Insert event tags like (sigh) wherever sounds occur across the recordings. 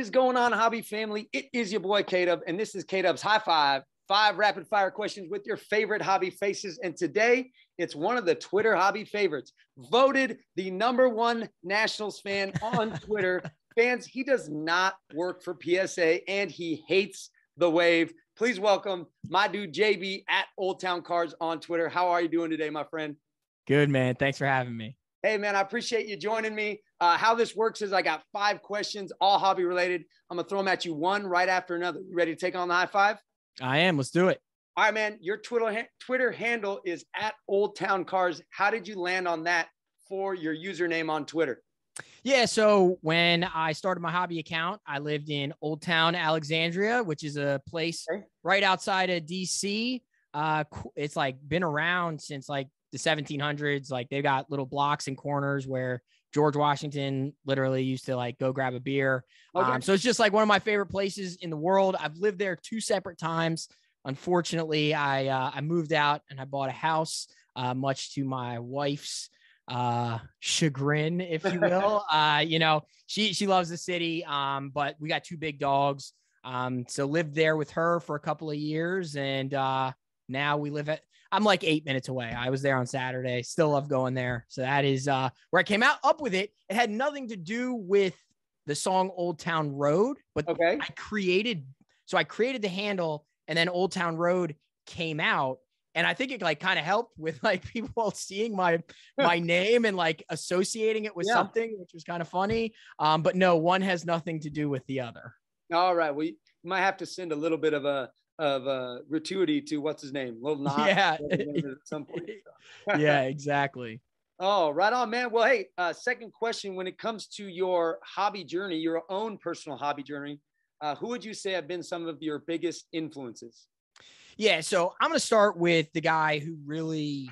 is going on, hobby family? It is your boy K Dub, and this is K Dub's High Five. Five rapid fire questions with your favorite hobby faces. And today it's one of the Twitter hobby favorites, voted the number one Nationals fan on (laughs) Twitter. Fans, he does not work for PSA and he hates the wave. Please welcome my dude JB at Old Town Cards on Twitter. How are you doing today, my friend? Good, man. Thanks for having me. Hey, man, I appreciate you joining me. Uh, how this works is I got five questions, all hobby related. I'm to throw them at you one right after another. You ready to take on the high five? I am. Let's do it. All right, man. Your Twitter Twitter handle is at Old Town Cards. How did you land on that for your username on Twitter? Yeah, so when I started my hobby account, I lived in Old Town Alexandria, which is a place okay. right outside of DC. Uh, it's like been around since like the 1700s. Like they've got little blocks and corners where George Washington literally used to like go grab a beer. Okay. Um, so it's just like one of my favorite places in the world. I've lived there two separate times. Unfortunately, I uh, I moved out and I bought a house, uh, much to my wife's uh, chagrin, if you will. (laughs) uh, you know, she she loves the city, um, but we got two big dogs. Um, so lived there with her for a couple of years, and uh, now we live at I'm like eight minutes away. I was there on Saturday. Still love going there. So that is uh, where I came out up with it. It had nothing to do with the song Old Town Road, but okay. I created. So I created the handle, and then Old Town Road came out, and I think it like kind of helped with (laughs) like people seeing my (laughs) my name and like associating it with yeah. something, which was kind of funny. Um, but no, one has nothing to do with the other. All right, we might have to send a little bit of a of uh, gratuity to what's his name, Little (laughs) Nas. Yeah, at some point. (laughs) So. yeah, (laughs) exactly. Oh, right on, man. Well, hey, uh, second question: When it comes to your hobby journey, your own personal hobby journey, uh, who would you say have been some of your biggest influences? Yeah, so I'm gonna start with the guy who really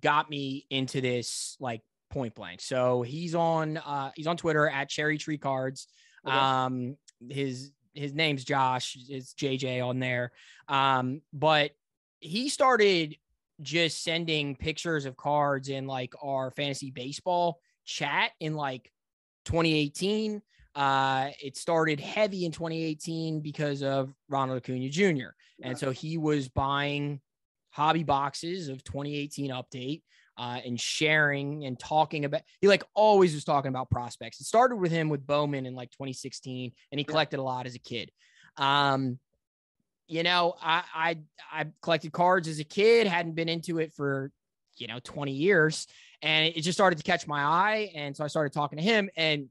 got me into this, like point blank. So he's on uh, he's on Twitter at Cherry Tree Cards. Okay. Um, his his name's Josh. It's JJ on there. Um, but he started just sending pictures of cards in like our fantasy baseball chat in like 2018. Uh, it started heavy in 2018 because of Ronald Acuna Jr. And so he was buying hobby boxes of 2018 update uh, and sharing and talking about. He like always was talking about prospects. It started with him with Bowman in like 2016, and he collected a lot as a kid. Um, you know, I I I collected cards as a kid, hadn't been into it for you know 20 years, and it just started to catch my eye, and so I started talking to him, and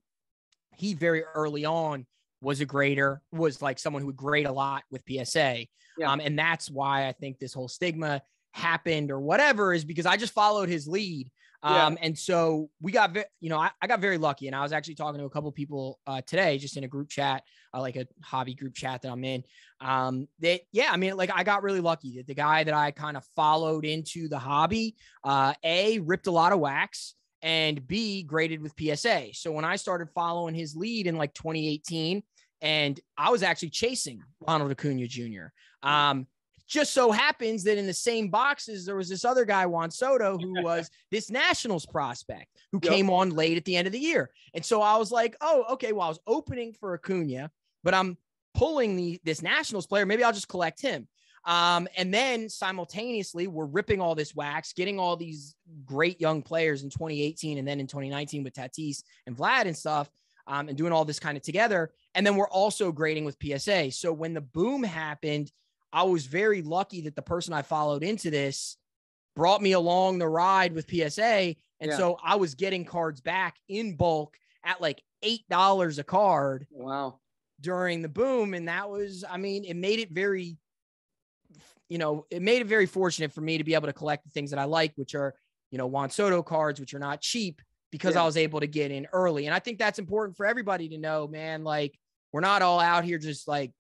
he very early on was a grader, was like someone who would grade a lot with PSA. Yeah. Um, and that's why I think this whole stigma happened or whatever is because I just followed his lead. Um, and so we got, you know, I, I, got very lucky and I was actually talking to a couple people uh, today, just in a group chat, uh, like a hobby group chat that I'm in. Um, that, yeah, I mean, like I got really lucky that the guy that I kind of followed into the hobby, uh, A ripped a lot of wax and B graded with PSA. So when I started following his lead in like 2018 and I was actually chasing Ronald Acuna Jr. Um, just so happens that in the same boxes, there was this other guy, Juan Soto, who (laughs) was this Nationals prospect who yep. came on late at the end of the year. And so I was like, oh, okay, well, I was opening for Acuna, but I'm pulling the this Nationals player. Maybe I'll just collect him. Um, and then simultaneously, we're ripping all this wax, getting all these great young players in 2018 and then in 2019 with Tatis and Vlad and stuff, um, and doing all this kind of together. And then we're also grading with PSA. So when the boom happened, I was very lucky that the person I followed into this brought me along the ride with PSA. And yeah. so I was getting cards back in bulk at like $8 a card. Wow. During the boom. And that was, I mean, it made it very, you know, it made it very fortunate for me to be able to collect the things that I like, which are, you know, Juan Soto cards, which are not cheap because yeah. I was able to get in early. And I think that's important for everybody to know, man. Like, we're not all out here just like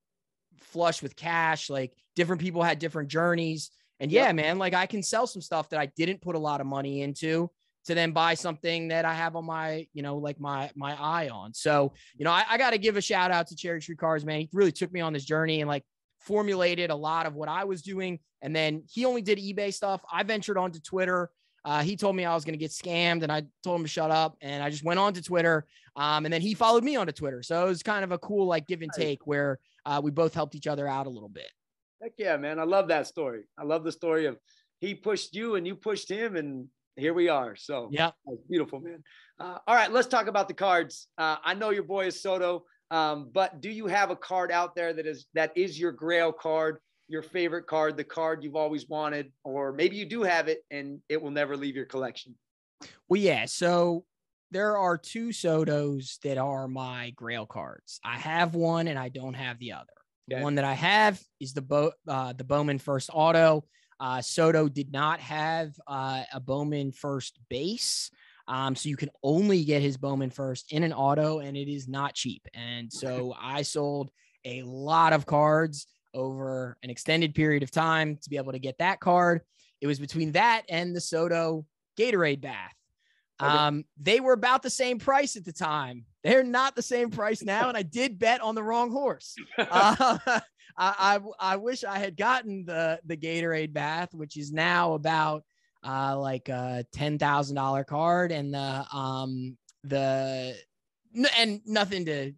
flush with cash. Like different people had different journeys. And yeah, yep. man, like I can sell some stuff that I didn't put a lot of money into to then buy something that I have on my, you know, like my my eye on. So, you know, I, I got to give a shout out to Cherry Tree Cards, man. He really took me on this journey and like formulated a lot of what I was doing. And then he only did eBay stuff. I ventured onto Twitter. Uh, he told me I was going to get scammed, and I told him to shut up. And I just went on to Twitter, um, and then he followed me onto Twitter. So it was kind of a cool like give and take where uh, we both helped each other out a little bit. Heck yeah, man! I love that story. I love the story of he pushed you and you pushed him, and here we are. So yeah, beautiful, man. Uh, all right, let's talk about the cards. Uh, I know your boy is Soto, um, but do you have a card out there that is that is your Grail card, your favorite card, the card you've always wanted, or maybe you do have it and it will never leave your collection? Well, yeah. So there are two Sotos that are my Grail cards. I have one and I don't have the other. Okay. The one that I have is the Bo- uh, the Bowman First Auto. Uh, Soto did not have uh, a Bowman First base. Um, so you can only get his Bowman first in an auto, and it is not cheap. And so I sold a lot of cards over an extended period of time to be able to get that card. It was between that and the Soto Gatorade bath. Okay. Um, they were about the same price at the time. They're not the same price now, and I did bet on the wrong horse. (laughs) Uh, (laughs) I, I, I wish I had gotten the the Gatorade bath, which is now about uh, like a ten thousand dollar card, and the um the and nothing to,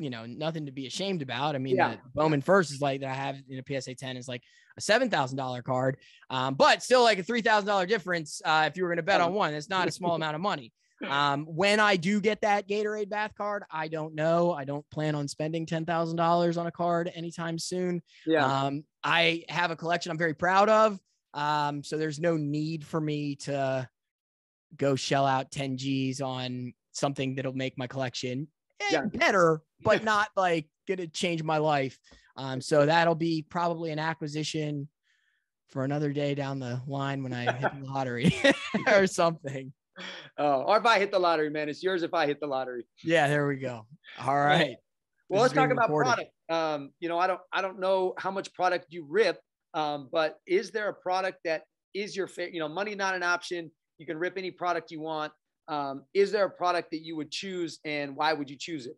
you know nothing to be ashamed about. I mean, yeah. the Bowman first is like that I have in a PSA ten is like a seven thousand dollar card, um, but still like a three thousand dollar difference uh, if you were going to bet on one. It's not a small amount of money. (laughs) Um, when I do get that Gatorade bath card, I don't know. I don't plan on spending ten thousand dollars on a card anytime soon. Yeah. Um, I have a collection I'm very proud of. Um, so there's no need for me to go shell out 10 G's on something that'll make my collection yeah. better, but not like gonna change my life. Um, so that'll be probably an acquisition for another day down the line when I hit the (laughs) lottery (laughs) or something. Oh, or if I hit the lottery, man, it's yours if I hit the lottery. Yeah, there we go. All right. Well, this let's talk about product. Um, you know, I don't I don't know how much product you rip, um, but is there a product that is your favorite? You know, money not an option. You can rip any product you want. Um, is there a product that you would choose, and why would you choose it?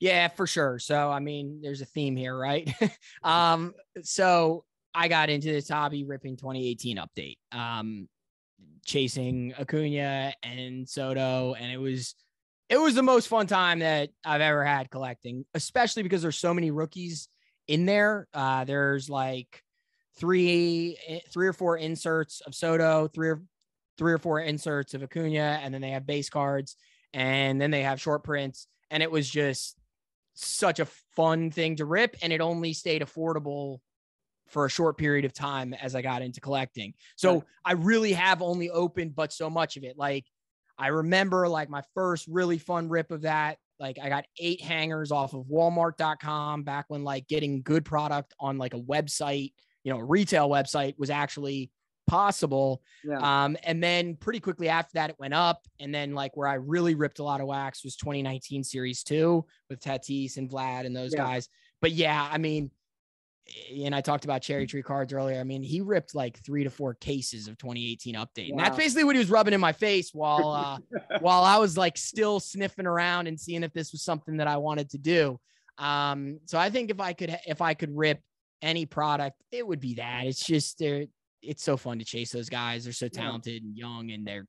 Yeah, for sure. So, I mean, there's a theme here, right? (laughs) um, so I got into this hobby ripping 2018 update, um, chasing Acuna and Soto, and it was it was the most fun time that I've ever had collecting, especially because there's so many rookies in there. Uh, there's like three eh, three or four inserts of Soto, three or three or four inserts of Acuna, and then they have base cards, and then they have short prints, and it was just such a fun thing to rip, and it only stayed affordable for a short period of time as I got into collecting. So right. I really have only opened but so much of it. Like I remember like my first really fun rip of that. Like I got eight hangers off of walmart.com back when like getting good product on like a website you know, a retail website was actually possible. Yeah. Um, and then pretty quickly after that, it went up. And then like where I really ripped a lot of wax was 2019 series two with Tatis and Vlad and those yeah. guys. But yeah, I mean, and I talked about cherry tree cards earlier. I mean, he ripped like three to four cases of 2018 update. Wow. And that's basically what he was rubbing in my face while uh (laughs) while I was like still sniffing around and seeing if this was something that I wanted to do. Um, so I think if I could if I could rip any product, it would be that. It's just they're it's so fun to chase those guys. They're so talented yeah. and young and they're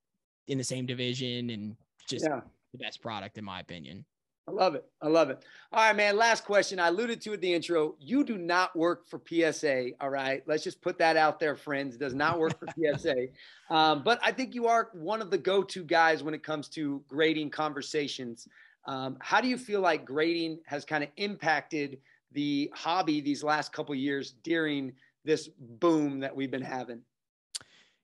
in the same division and just yeah. the best product in my opinion. I love it. I love it. All right, man. Last question. I alluded to it the intro. You do not work for PSA. All right. Let's just put that out there, friends. It does not work for PSA. (laughs) Um, but I think you are one of the go to guys when it comes to grading conversations. Um, how do you feel like grading has kind of impacted the hobby these last couple years during this boom that we've been having?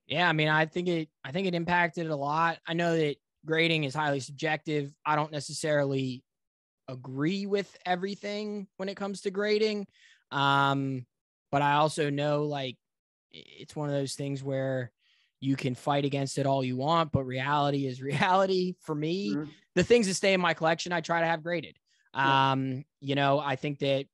Yeah, I mean, I think it I think it impacted it a lot. I know that grading is highly subjective. I don't necessarily agree with everything when it comes to grading. Um, but I also know like it's one of those things where you can fight against it all you want, but reality is (laughs) reality. For me, mm-hmm. the things that stay in my collection, I try to have graded. Um, you know, I think that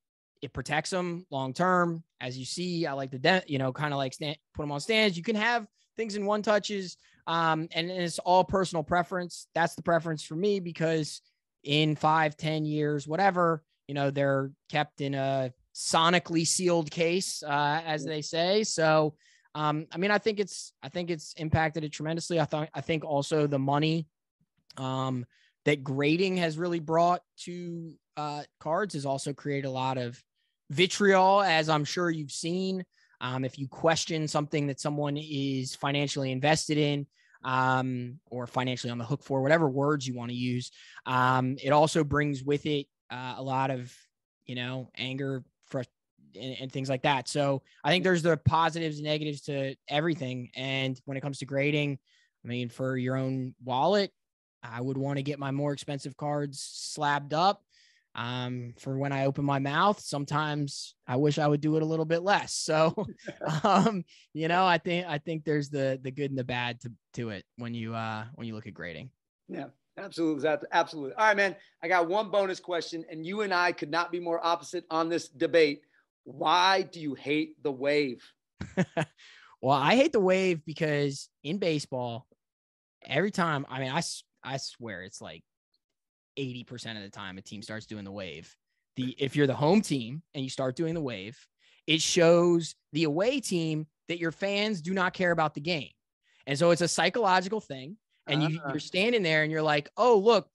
it protects them long term. As you see, I like the, de- you know, kind of like stand, put them on stands. You can have things in one touches, um, and it's all personal preference. That's the preference for me because in five, ten years, whatever, you know, they're kept in a sonically sealed case, uh, as they say. So, Um, I mean, I think it's I think it's impacted it tremendously. I thought I think also the money um, that grading has really brought to uh, cards has also created a lot of vitriol, as I'm sure you've seen. Um, if you question something that someone is financially invested in um, or financially on the hook for, whatever words you want to use, um, it also brings with it uh, a lot of, you know, anger, frustration, and, and, things like that. So I think there's the positives and negatives to everything. And when it comes to grading, I mean, for your own wallet, I would want to get my more expensive cards slabbed up um, for when I open my mouth. Sometimes I wish I would do it a little bit less. So, (laughs) (laughs) um, you know, I think I think there's the the good and the bad to to it when you uh when you look at grading. Yeah, absolutely, absolutely. All right, man. I got one bonus question, and you and I could not be more opposite on this debate. Why do you hate the wave? (laughs) well, I hate the wave because in baseball, every time I mean, I I swear it's like 80% of the time a team starts doing the wave. The if you're the home team and you start doing the wave, it shows the away team that your fans do not care about the game. And so it's a psychological thing. And you, uh-huh. you're standing there and you're like, oh, look,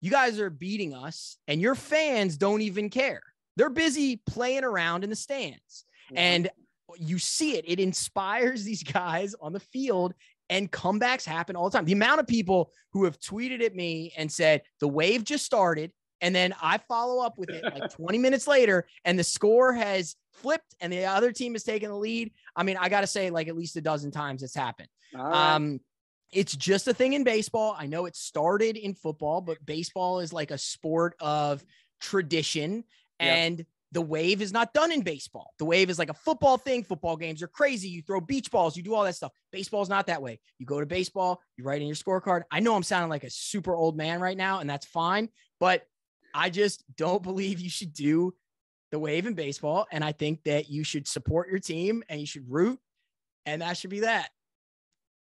you guys are beating us, and your fans don't even care. They're busy playing around in the stands. Yeah. And you see it, it inspires (laughs) these guys on the field and comebacks happen all the time. The amount of people who have tweeted at me and said, the wave just started. And then I follow up with it like 20 (laughs) minutes later, and the score has flipped and the other team has taken the lead. I mean, I got to say, like at least a dozen times it's happened. Right. Um, it's just a thing in baseball. I know it started in football, but baseball is like a sport of tradition. And yep the wave is not done in baseball. The wave is like a football thing. Football games are crazy. You throw beach balls, you do all that stuff. Baseball is not that way. You go to baseball, you write in your scorecard. I know I'm sounding like a super old man right now, and that's fine, but I just don't (laughs) believe you should do the wave in baseball. And I think that you should support your team and you should root, and that should be that.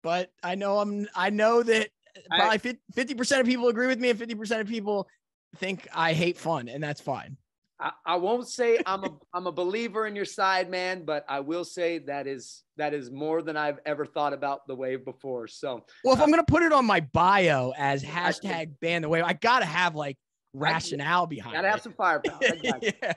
But I know I'm, I know that probably 50% of people agree with me, and 50% of people think I hate fun, and that's fine. I, I won't say I'm a I'm a believer in your side, man, but I will say that is that is more than I've ever thought about the wave before. So, well, if uh, I'm gonna put it on my bio as (laughs) hashtag ban the wave, I gotta have like rationale behind. It. Gotta it. have some firepower. (laughs) yeah.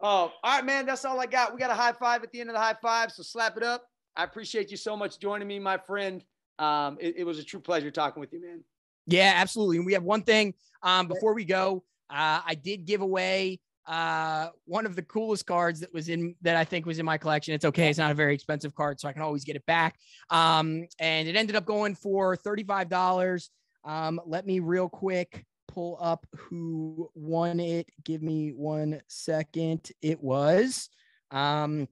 Oh, all right, man. That's all I got. We got a high five at the end of the high five, so slap it up. I appreciate you so much joining me, my friend. Um, it, it was a true pleasure talking with you, man. Yeah, absolutely. And we have one thing um, before we go. Uh, I did give away uh, one of the coolest cards that was in that I think was in my collection. It's okay. It's not a very expensive card, so I can always get it back. Um, and it ended up going for $35. Um, let me real quick pull up who won it. Give me one second. It was um,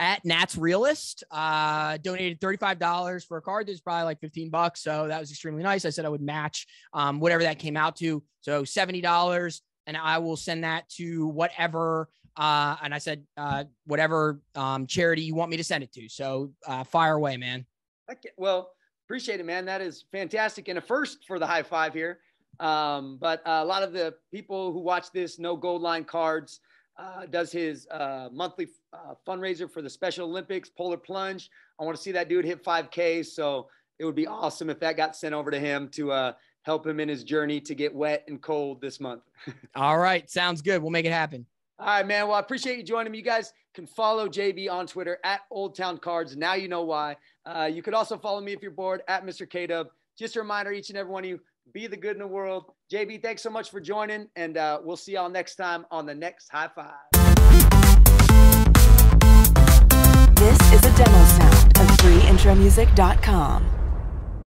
at Nats Realist, uh, donated $35 for a card that's probably like 15 bucks. So that was extremely nice. I said I would match um, whatever that came out to. So $70 and I will send that to whatever. Uh, and I said, uh, whatever um, charity you want me to send it to. So uh, fire away, man. Okay. Well, appreciate it, man. That is fantastic. And a first for the high five here. Um, but uh, a lot of the people who watch this know Gold Line Cards uh, does his uh, monthly uh, fundraiser for the Special Olympics, Polar Plunge. I want to see that dude hit 5K. So it would be awesome if that got sent over to him to uh, help him in his journey to get wet and cold this month. (laughs) All right. Sounds good. We'll make it happen. All right, man. Well, I appreciate you joining me. You guys can follow JB on Twitter at Old Town Cards. Now you know why. Uh, you could also follow me if you're bored at Mr. K Dub. Just a reminder, each and every one of you, be the good in the world. JB, thanks so much for joining, and uh, we'll see y'all next time on the next High Five. This is a demo sound of freeintromusic.com.